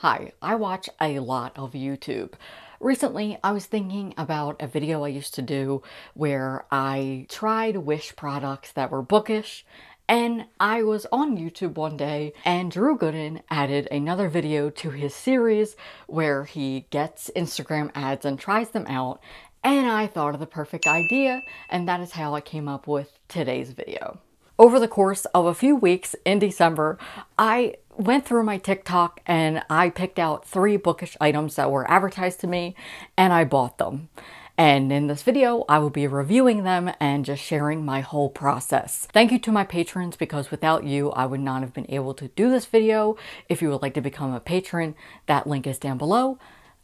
Hi, I watch a lot of YouTube. Recently, I was thinking about a video I used to do where I tried Wish products that were bookish, and I was on YouTube one day and Drew Gooden added another video to his series where he gets Instagram ads and tries them out, and I thought of the perfect idea, and that is how I came up with today's video. Over the course of a few weeks in December, I went through my TikTok and I picked out three bookish items that were advertised to me and I bought them. And in this video, I will be reviewing them and just sharing my whole process. Thank you to my patrons because without you, I would not have been able to do this video. If you would like to become a patron, that link is down below.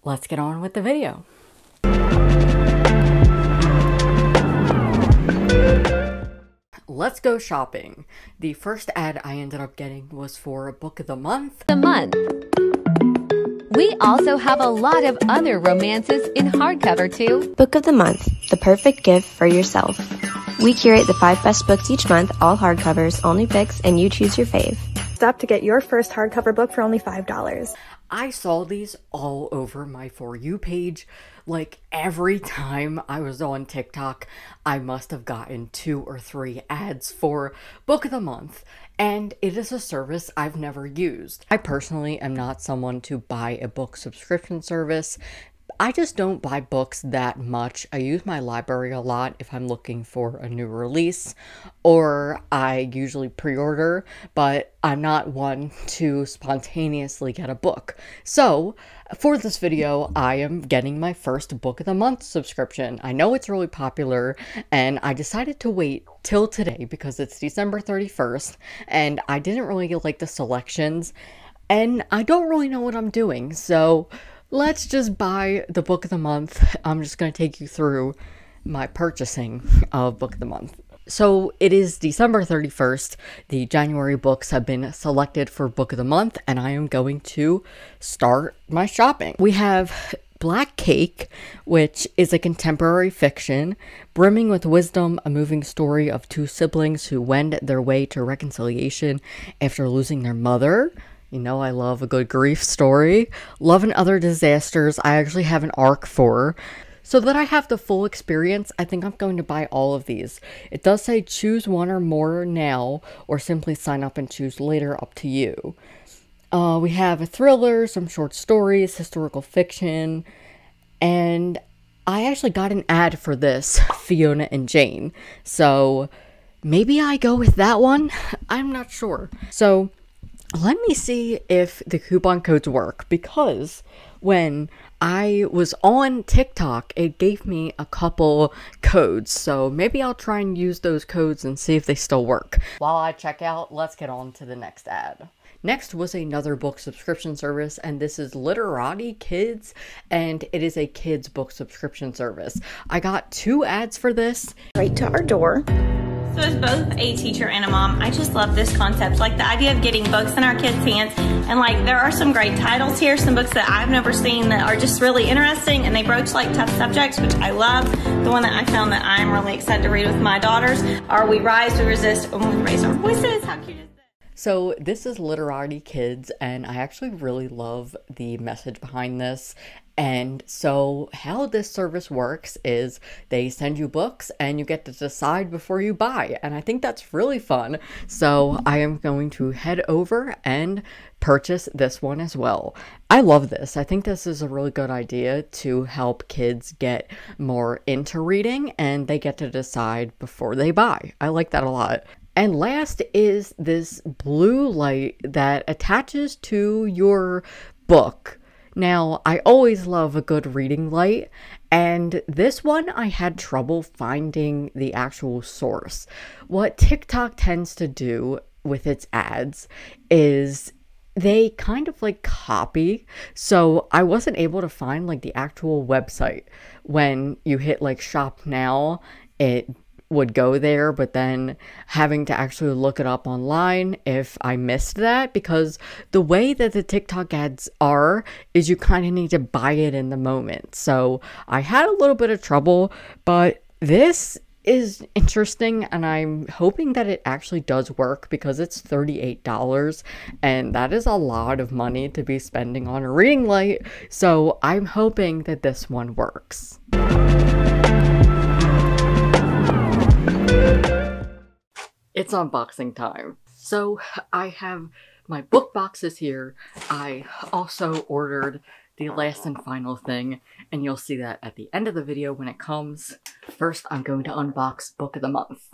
Let's get on with the video. Let's go shopping. The first ad I ended up getting was for a book of the month. The month. We also have a lot of other romances in hardcover too. Book of the Month, the perfect gift for yourself. We curate the five best books each month, all hardcovers, all new picks, and you choose your fave. Stop to get your first hardcover book for only $5. I saw these all over my For You page. Like every time I was on TikTok, I must have gotten two or three ads for Book of the Month, and it is a service I've never used. I personally am not someone to buy a book subscription service I just don't buy books that much. I use my library a lot if I'm looking for a new release, or I usually pre order, but I'm not one to spontaneously get a book. So, for this video, I am getting my first book of the month subscription. I know it's really popular, and I decided to wait till today because it's December 31st, and I didn't really like the selections, and I don't really know what I'm doing, so let's just buy the book of the month. I'm just going to take you through my purchasing of book of the month. So it is December 31st. The January books have been selected for book of the month, and I am going to start my shopping. We have Black Cake, which is a contemporary fiction brimming with wisdom, a moving story of two siblings who wend their way to reconciliation after losing their mother. You know, I love a good grief story. Love and Other Disasters, I actually have an arc for. So that I have the full experience, I think I'm going to buy all of these. It does say choose one or more now, or simply sign up and choose later, up to you. Uh, we have a thriller, some short stories, historical fiction, and I actually got an ad for this, Fiona and Jane. So maybe I go with that one? I'm not sure. So let me see if the coupon codes work because when I was on TikTok, it gave me a couple codes. So maybe I'll try and use those codes and see if they still work. While I check out, let's get on to the next ad. Next was another book subscription service, and this is Literati Kids, and it is a kids book subscription service. I got two ads for this. Right to our door. So as both a teacher and a mom, I just love this concept. Like the idea of getting books in our kids' hands. And like there are some great titles here, some books that I've never seen that are just really interesting and they broach like tough subjects, which I love. The one that I found that I'm really excited to read with my daughters are We Rise, We Resist, and We Raise Our Voices. How cute is so, this is Literati Kids, and I actually really love the message behind this. And so, how this service works is they send you books and you get to decide before you buy. And I think that's really fun. So, I am going to head over and purchase this one as well. I love this. I think this is a really good idea to help kids get more into reading and they get to decide before they buy. I like that a lot. And last is this blue light that attaches to your book. Now, I always love a good reading light, and this one I had trouble finding the actual source. What TikTok tends to do with its ads is they kind of like copy. So I wasn't able to find like the actual website. When you hit like shop now, it would go there, but then having to actually look it up online if I missed that because the way that the TikTok ads are is you kind of need to buy it in the moment. So I had a little bit of trouble, but this is interesting and I'm hoping that it actually does work because it's $38 and that is a lot of money to be spending on a reading light. So I'm hoping that this one works. It's unboxing time. So I have my book boxes here. I also ordered the last and final thing, and you'll see that at the end of the video when it comes. First, I'm going to unbox Book of the Month.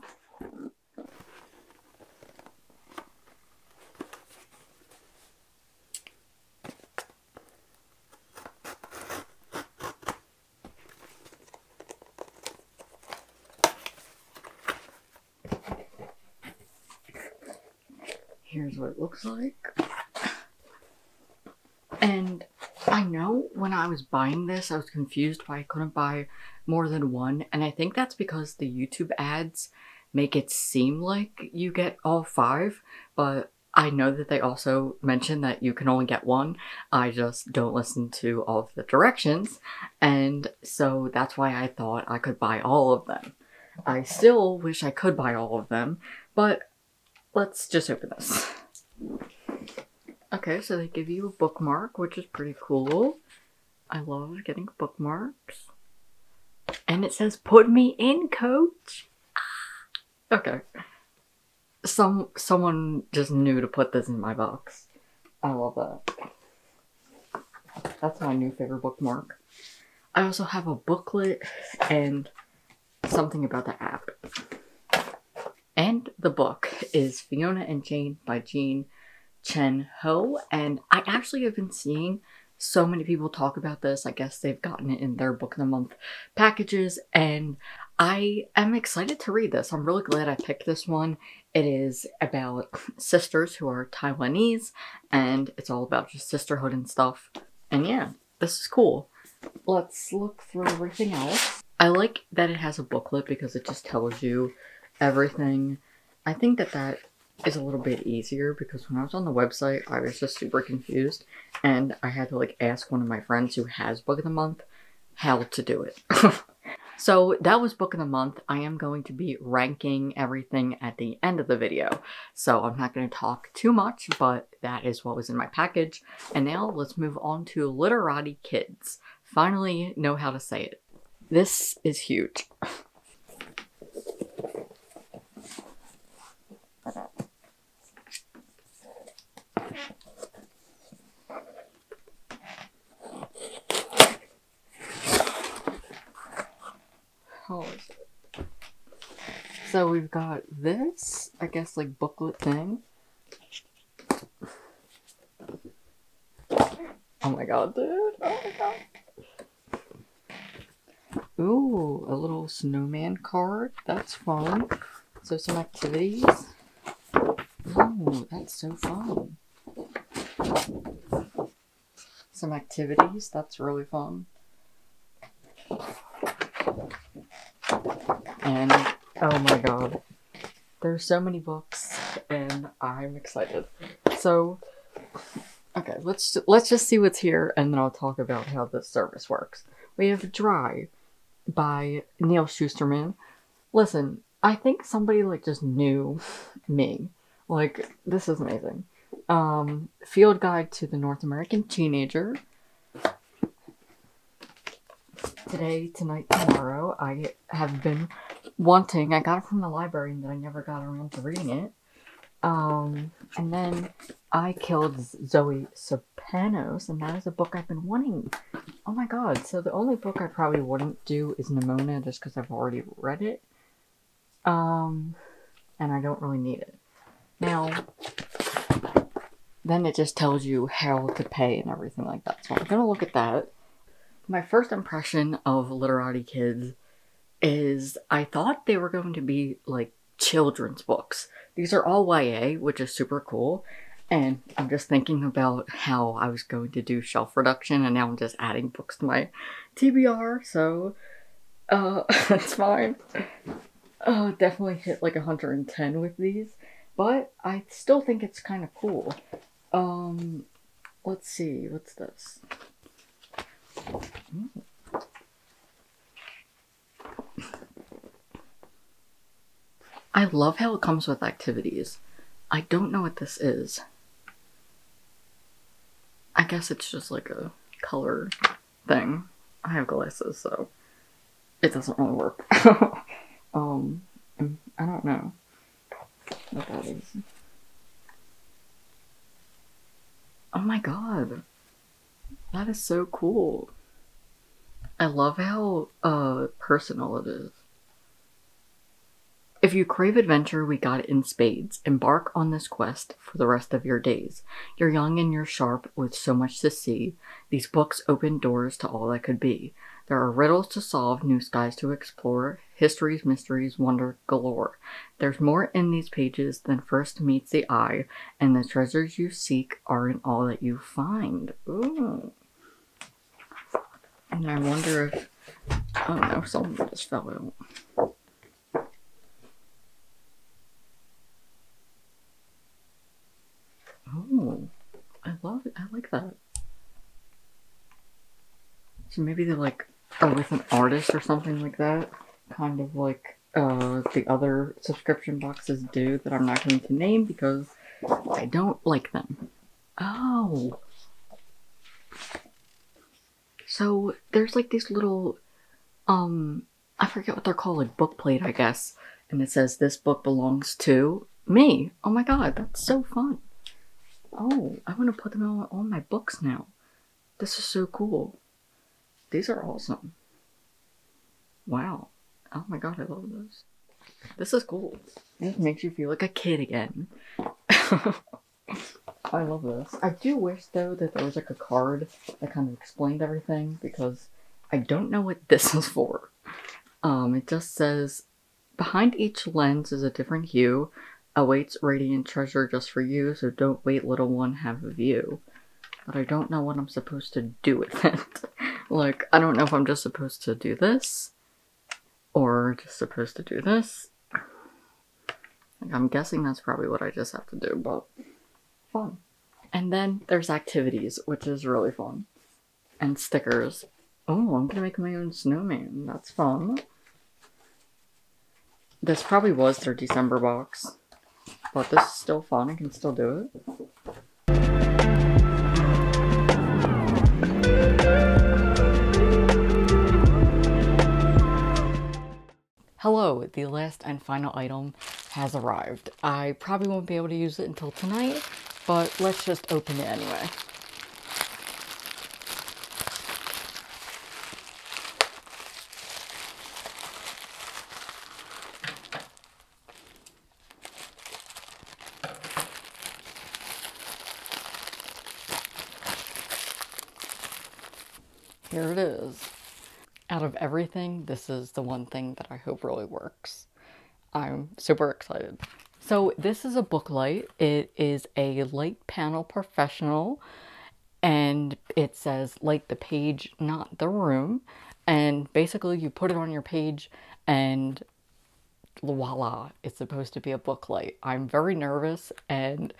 Here's what it looks like. And I know when I was buying this, I was confused why I couldn't buy more than one. And I think that's because the YouTube ads make it seem like you get all five. But I know that they also mention that you can only get one. I just don't listen to all of the directions. And so that's why I thought I could buy all of them. I still wish I could buy all of them, but let's just open this. Okay, so they give you a bookmark, which is pretty cool. I love getting bookmarks. And it says, put me in, coach. Ah. Okay. Some Someone just knew to put this in my box. I love that. That's my new favorite bookmark. I also have a booklet and something about the app. And the book is Fiona and Jane by Jean Chen Ho, and I actually have been seeing so many people talk about this. I guess they've gotten it in their book of the month packages, and I am excited to read this. I'm really glad I picked this one. It is about sisters who are Taiwanese, and it's all about just sisterhood and stuff. And yeah, this is cool. Let's look through everything else. I like that it has a booklet because it just tells you everything. I think that that is a little bit easier because when I was on the website, I was just super confused and I had to like ask one of my friends who has Book of the Month how to do it. so that was Book of the Month. I am going to be ranking everything at the end of the video. So I'm not going to talk too much, but that is what was in my package. And now let's move on to Literati Kids. Finally know how to say it. This is huge. So we've got this, I guess, like booklet thing. Oh my god, dude. Oh my god. Ooh, a little snowman card. That's fun. So some activities. Ooh, that's so fun. Some activities. That's really fun. And oh my god, there's so many books, and I'm excited. So, okay, let's let's just see what's here, and then I'll talk about how this service works. We have Dry by Neal Shusterman. Listen, I think somebody like just knew me. Like this is amazing. Um, Field Guide to the North American Teenager today, tonight, tomorrow. I have been wanting. I got it from the library, but I never got around to reading it. Um, and then I killed Zoe Spanos, and that is a book I've been wanting. Oh my god! So the only book I probably wouldn't do is Nimona, just because I've already read it. Um, and I don't really need it. Now, then it just tells you how to pay and everything like that. So I'm gonna look at that. My first impression of Literati Kids is I thought they were going to be like children's books. These are all YA, which is super cool. And I'm just thinking about how I was going to do shelf reduction and now I'm just adding books to my TBR, so uh that's fine. Uh definitely hit like 110 with these, but I still think it's kind of cool. Um let's see, what's this? Ooh. I love how it comes with activities. I don't know what this is. I guess it's just like a color thing. I have glasses, so it doesn't really work. um, I don't know what that is. Oh my god. That is so cool. I love how uh personal it is. If you crave adventure, we got it in spades. Embark on this quest for the rest of your days. You're young and you're sharp with so much to see. These books open doors to all that could be. There are riddles to solve, new skies to explore, histories, mysteries, wonder galore. There's more in these pages than first meets the eye, and the treasures you seek aren't all that you find. Ooh. And I wonder if, oh no, something just fell out. Oh, I love it. I like that. So maybe they're like are with an artist or something like that. Kind of like uh, the other subscription boxes do that I'm not going to name because I don't like them. Oh. So there's like these little, um, I forget what they're called, like book plate, I guess. And it says this book belongs to me. Oh my god, that's so fun. Oh, I want to put them on all my books now. This is so cool. These are awesome. Wow. Oh my god, I love those. This is cool. It makes you feel like a kid again. I love this. I do wish though that there was like a card that kind of explained everything because I don't know what this is for. Um, it just says behind each lens is a different hue, awaits radiant treasure just for you, so don't wait, little one, have a view. But I don't know what I'm supposed to do with it. like, I don't know if I'm just supposed to do this or just supposed to do this. Like, I'm guessing that's probably what I just have to do, but fun. And then there's activities, which is really fun. And stickers. Oh, I'm gonna make my own snowman. That's fun. This probably was their December box. But this is still fun. I can still do it. Hello, the last and final item has arrived. I probably won't be able to use it until tonight, but let's just open it anyway. Here it is. Out of everything, this is the one thing that I hope really works. I'm super excited. So this is a book light. It is a light panel professional and it says light the page, not the room. And basically you put it on your page and voila, it's supposed to be a book light. I'm very nervous and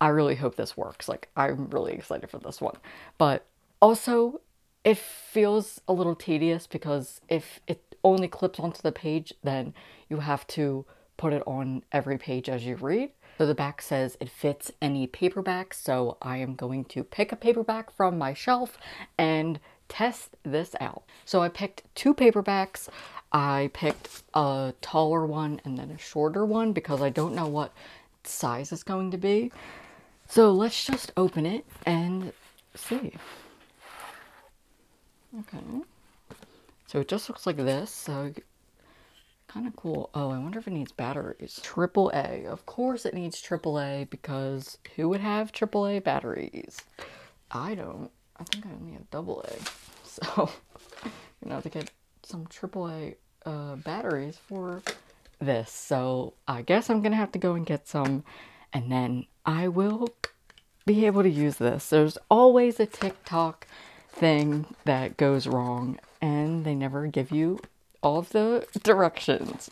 I really hope this works. Like I'm really excited for this one. But also it feels a little tedious because if it only clips onto the page, then you have to put it on every page as you read. So the back says it fits any paperback, so I am going to pick a paperback from my shelf and test this out. So I picked two paperbacks. I picked a taller one and then a shorter one because I don't know what size it's going to be. So let's just open it and see. Okay. So it just looks like this. So kind of cool. Oh, I wonder if it needs batteries. Triple A. Of course it needs triple A because who would have triple A batteries? I don't. I think I only have double A. So, you know, to get some triple A uh, batteries for this. So I guess I'm to have to go and get some and then I will be able to use this. There's always a TikTok thing that goes wrong and they never give you all of the directions.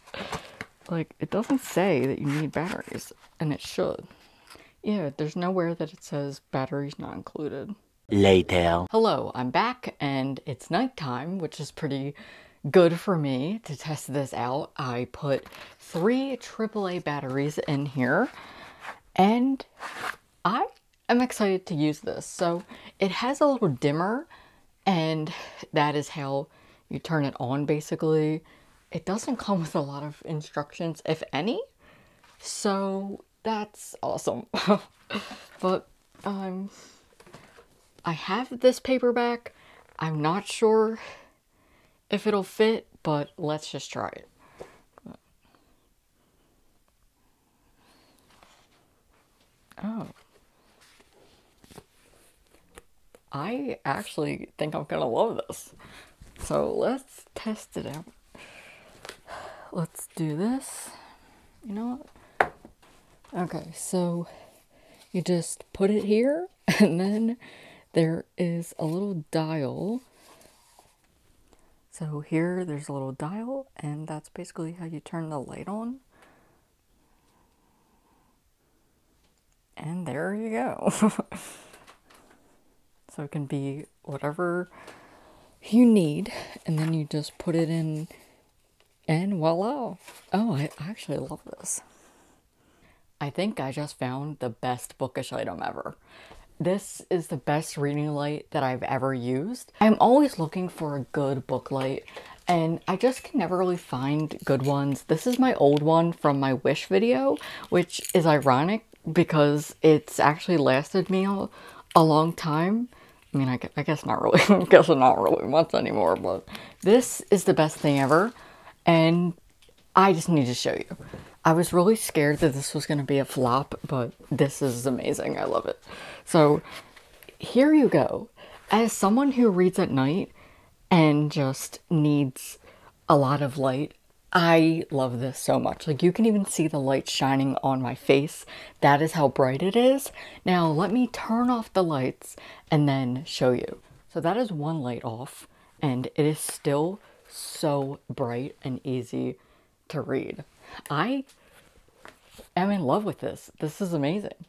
Like, it doesn't say that you need batteries, and it should. Yeah, there's nowhere that it says batteries not included. Later. Hello, I'm back, and it's nighttime, which is pretty good for me to test this out. I put three AAA batteries in here and I am excited to use this. So it has a little dimmer and that is how you turn it on basically. It doesn't come with a lot of instructions, if any. So that's awesome. but um I have this paperback. I'm not sure if it'll fit, but let's just try it. Oh. I actually think I'm gonna love this. So let's test it out. Let's do this. You know what? Okay, so you just put it here, and then there is a little dial. So here there's a little dial, and that's basically how you turn the light on. And there you go. so it can be whatever you need, and then you just put it in, and voila. Oh, I actually love this. I think I just found the best bookish item ever. This is the best reading light that I've ever used. I'm always looking for a good book light and I just can never really find good ones. This is my old one from my Wish video, which is ironic because it's actually lasted me a, a long time. I mean, I, guess not really, I guess not really much anymore, but this is the best thing ever. And I just need to show you. I was really scared that this was going to be a flop, but this is amazing. I love it. So here you go. As someone who reads at night and just needs a lot of light, I love this so much. Like you can even see the light shining on my face. That is how bright it is. Now let me turn off the lights and then show you. So that is one light off and it is still so bright and easy to read. I am in love with this. This is amazing.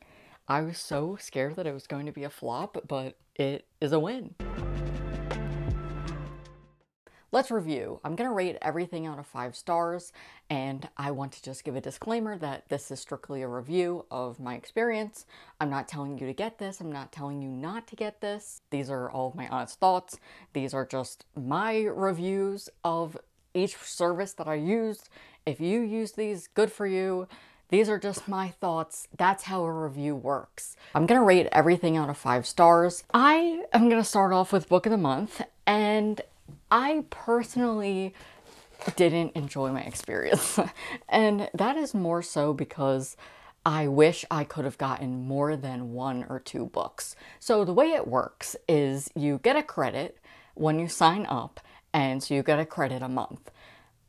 I was so scared that it was going to be a flop, but it is a win. Let's review. I'm going to rate everything out of five stars, and I want to just give a disclaimer that this is strictly a review of my experience. I'm not telling you to get this. I'm not telling you not to get this. These are all my honest thoughts. These are just my reviews of each service that I used. If you use these, good for you. These are just my thoughts. That's how a review works. I'm gonna rate everything out of five stars. I am gonna start off with book of the month, and I personally didn't enjoy my experience. and that is more so because I wish I could have gotten more than one or two books. So the way it works is you get a credit when you sign up, and so you get a credit a month.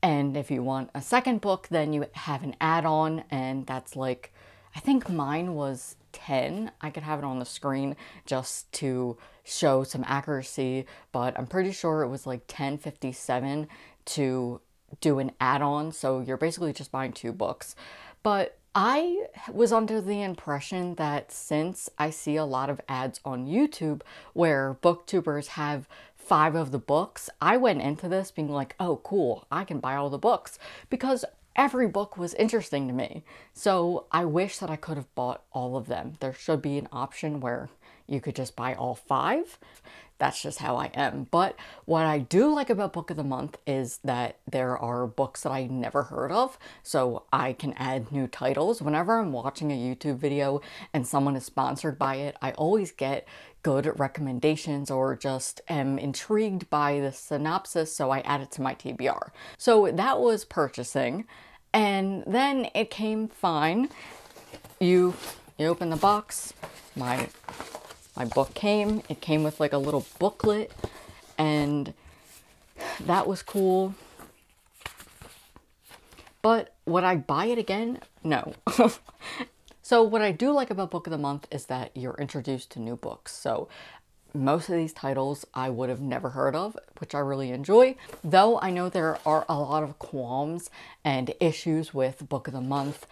And if you want a second book, then you have an add-on and that's like, I think mine was 10. I could have it on the screen just to show some accuracy, but I'm pretty sure it was like 1057 to do an add-on. So you're basically just buying two books. But I was under the impression that since I see a lot of ads on YouTube where booktubers have five of the books, I went into this being like, oh, cool, I can buy all the books because every book was interesting to me. So I wish that I could have bought all of them. There should be an option where you could just buy all five. That's just how I am. But what I do like about Book of the Month is that there are books that I never heard of, so I can add new titles. Whenever I'm watching a YouTube video and someone is sponsored by it, I always get good recommendations or just am intrigued by the synopsis, so I add it to my TBR. So that was purchasing, and then it came fine. You you open the box, my my book came. It came with like a little booklet, and that was cool. But would I buy it again? No. so what I do like about Book of the Month is that you're introduced to new books. So most of these titles I would have never heard of, which I really enjoy. Though I know there are a lot of qualms and issues with Book of the Month.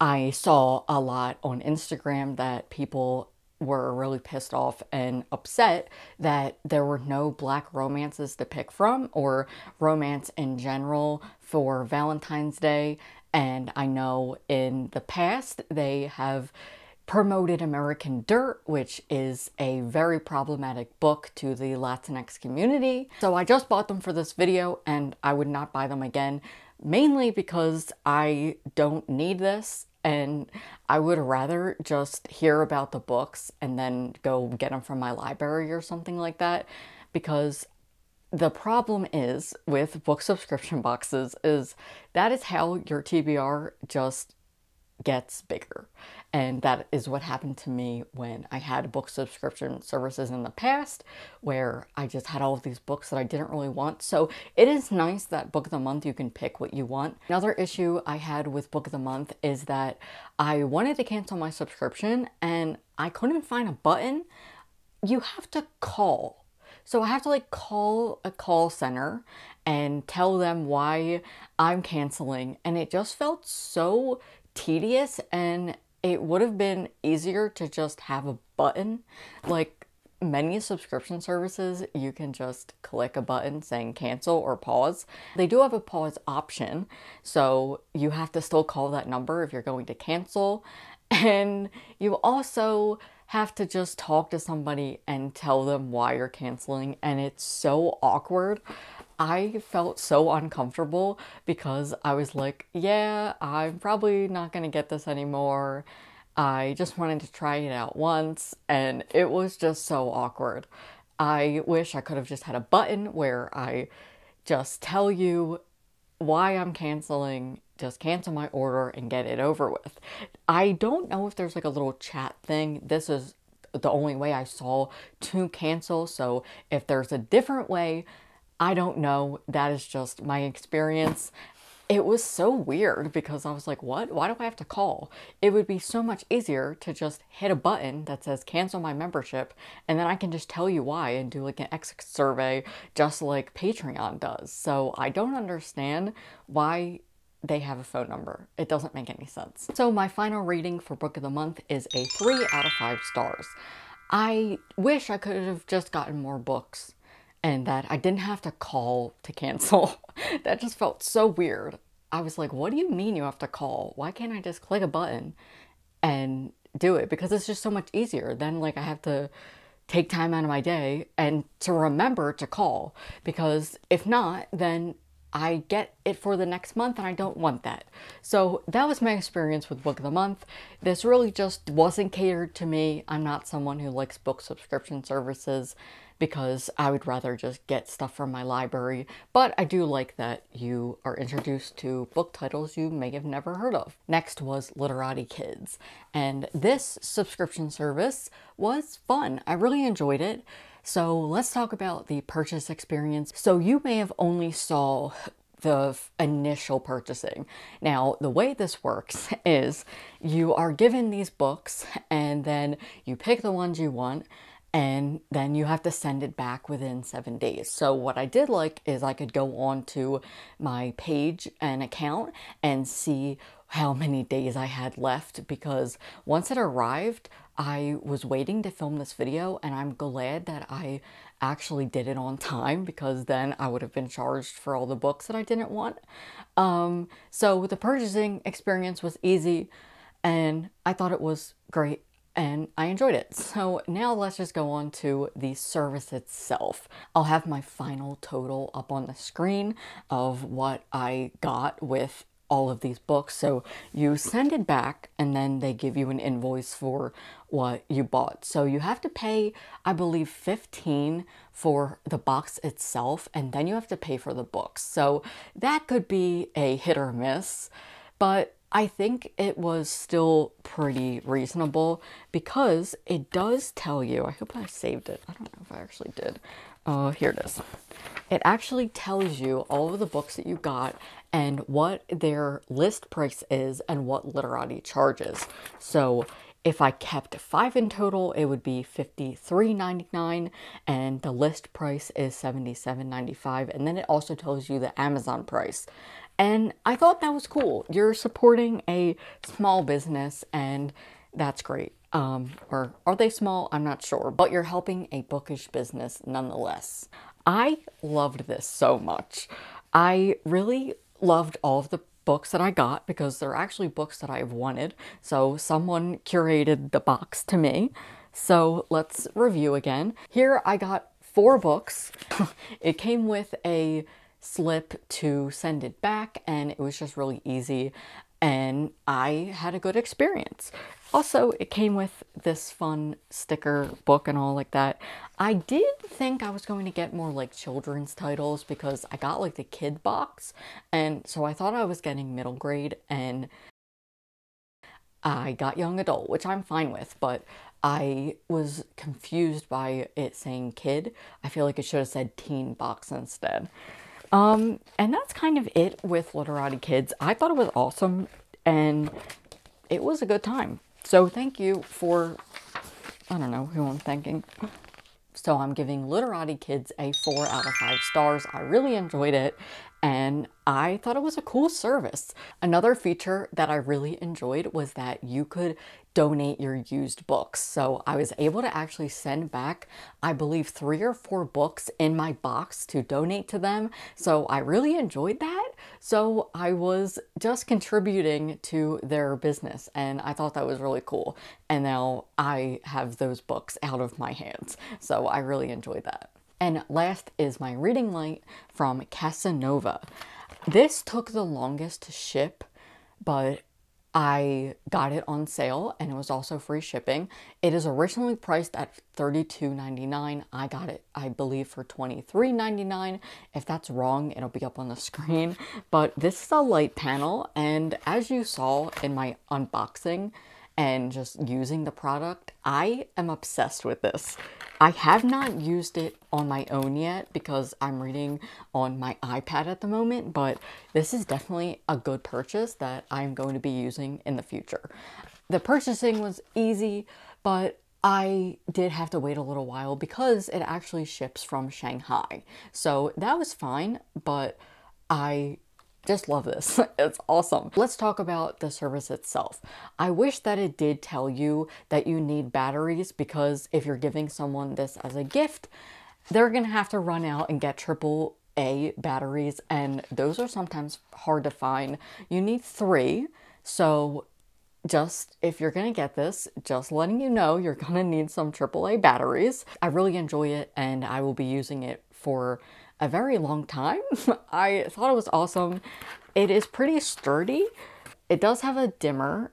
I saw a lot on Instagram that people were really pissed off and upset that there were no black romances to pick from or romance in general for Valentine's Day. And I know in the past they have promoted American Dirt, which is a very problematic book to the Latinx community. So I just bought them for this video and I would not buy them again, mainly because I don't need this and I would rather just hear about the books and then go get them from my library or something like that because the problem is with book subscription boxes is that is how your TBR just gets bigger. And that is what happened to me when I had book subscription services in the past, where I just had all of these books that I didn't really want. So it is nice that Book of the Month you can pick what you want. Another issue I had with Book of the Month is that I wanted to cancel my subscription and I couldn't find a button. You have to call. So I have to like call a call center and tell them why I'm canceling. And it just felt so tedious and it would have been easier to just have a button. Like many subscription services, you can just click a button saying cancel or pause. They do have a pause option, so you have to still call that number if you're going to cancel. And you also have to just talk to somebody and tell them why you're canceling, and it's so awkward. I felt so uncomfortable because I was like, yeah, I'm probably not going to get this anymore. I just wanted to try it out once and it was just so awkward. I wish I could have just had a button where I just tell you why I'm canceling, just cancel my order and get it over with. I don't know if there's like a little chat thing. This is the only way I saw to cancel. So if there's a different way, I don't know. That is just my experience. It was so weird because I was like, what? Why do I have to call? It would be so much easier to just hit a button that says cancel my membership and then I can just tell you why and do like an exit survey just like Patreon does. So I don't understand why they have a phone number. It doesn't make any sense. So my final rating for Book of the Month is a 3 out of 5 stars. I wish I could have just gotten more books and that I didn't have to call to cancel. that just felt so weird. I was like, what do you mean you have to call? Why can't I just click a button and do it? Because it's just so much easier. Then, like, I have to take time out of my day and to remember to call because if not, then I get it for the next month and I don't want that. So that was my experience with Book of the Month. This really just wasn't catered to me. I'm not someone who likes book subscription services because I would rather just get stuff from my library. But I do like that you are introduced to book titles you may have never heard of. Next was Literati Kids, and this subscription service was fun. I really enjoyed it. So let's talk about the purchase experience. So you may have only saw the initial purchasing. Now, the way this works is you are given these books and then you pick the ones you want and then you have to send it back within seven days. So what I did like is I could go on to my page and account and see how many days I had left because once it arrived, I was waiting to film this video and I'm glad that I actually did it on time because then I would have been charged for all the books that I didn't want. Um, so the purchasing experience was easy and I thought it was great and I enjoyed it. So now let's just go on to the service itself. I'll have my final total up on the screen of what I got with all of these books. So you send it back and then they give you an invoice for what you bought. So you have to pay, I believe, 15 for the box itself and then you have to pay for the books. So that could be a hit or miss, but I think it was still pretty reasonable because it does tell you, I hope I saved it. I don't know if I actually did. Uh, here it is. It actually tells you all of the books that you got and what their list price is and what Literati charges. So if I kept five in total, it would be $53.99 and the list price is $77.95. And then it also tells you the Amazon price. And I thought that was cool. You're supporting a small business and that's great. Um, or are they small? I'm not sure, but you're helping a bookish business nonetheless. I loved this so much. I really loved all of the books that I got because they're actually books that I've wanted. So someone curated the box to me. So let's review again. Here I got four books. it came with a slip to send it back and it was just really easy and I had a good experience. Also, it came with this fun sticker book and all like that. I did think I was going to get more like children's titles because I got like the kid box, and so I thought I was getting middle grade, and I got young adult, which I'm fine with, but I was confused by it saying kid. I feel like it should have said teen box instead. Um, and that's kind of it with Literati Kids. I thought it was awesome and it was a good time. So thank you for, I don't know who I'm thanking. So I'm giving Literati Kids a 4 out of 5 stars. I really enjoyed it and I thought it was a cool service. Another feature that I really enjoyed was that you could donate your used books. So I was able to actually send back, I believe, three or four books in my box to donate to them. So I really enjoyed that. So I was just contributing to their business and I thought that was really cool. And now I have those books out of my hands. So I really enjoyed that. And last is my reading light from Casanova. This took the longest to ship, but I got it on sale and it was also free shipping. It is originally priced at $32.99. I got it, I believe, for $23.99. If that's wrong, it'll be up on the screen. But this is a light panel, and as you saw in my unboxing and just using the product, I am obsessed with this. I have not used it on my own yet because I'm reading on my iPad at the moment, but this is definitely a good purchase that I'm going to be using in the future. The purchasing was easy, but I did have to wait a little while because it actually ships from Shanghai. So that was fine, but I just love this. it's awesome. Let's talk about the service itself. I wish that it did tell you that you need batteries because if you're giving someone this as a gift, they're to have to run out and get triple A batteries and those are sometimes hard to find. You need three. So just if you're gonna get this, just letting you know you're gonna need some AAA batteries. I really enjoy it and I will be using it for a very long time. I thought it was awesome. It is pretty sturdy. It does have a dimmer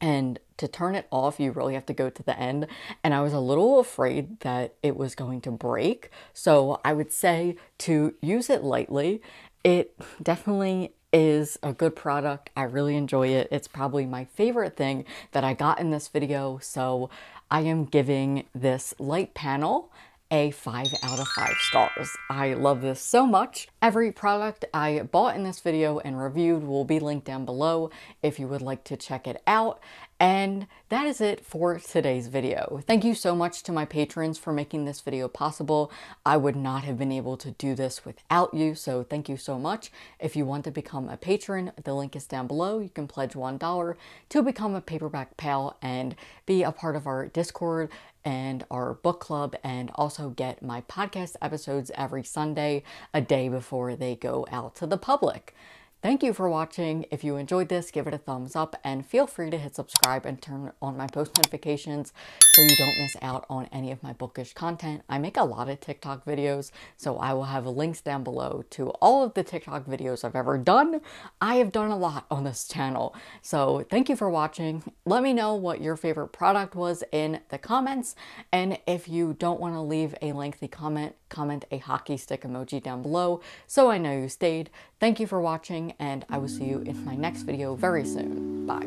and to turn it off you really have to go to the end and I was a little afraid that it was going to break. So I would say to use it lightly. It definitely is a good product. I really enjoy it. It's probably my favorite thing that I got in this video. So I am giving this light panel a 5 out of 5 stars. I love this so much. Every product I bought in this video and reviewed will be linked down below if you would like to check it out. And that is it for today's video. Thank you so much to my patrons for making this video possible. I would not have been able to do this without you, so thank you so much. If you want to become a patron, the link is down below. You can pledge $1 to become a paperback pal and be a part of our Discord and our book club and also get my podcast episodes every Sunday, a day before they go out to the public. Thank you for watching. If you enjoyed this, give it a thumbs up and feel free to hit subscribe and turn on my post notifications so you don't miss out on any of my bookish content. I make a lot of TikTok videos, so I will have links down below to all of the TikTok videos I've ever done. I have done a lot on this channel, so thank you for watching. Let me know what your favorite product was in the comments, and if you don't want to leave a lengthy comment, comment a hockey stick emoji down below so I know you stayed. Thank you for watching, and I will see you in my next video very soon. Bye.